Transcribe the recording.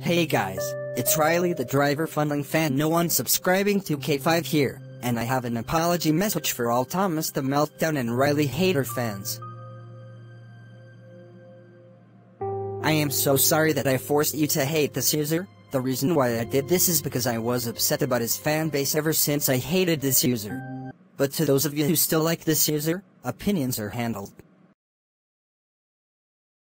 Hey guys, it's Riley the driver funneling fan no one subscribing to K5 here, and I have an apology message for all Thomas the Meltdown and Riley hater fans. I am so sorry that I forced you to hate this user, the reason why I did this is because I was upset about his fan base ever since I hated this user. But to those of you who still like this user, opinions are handled.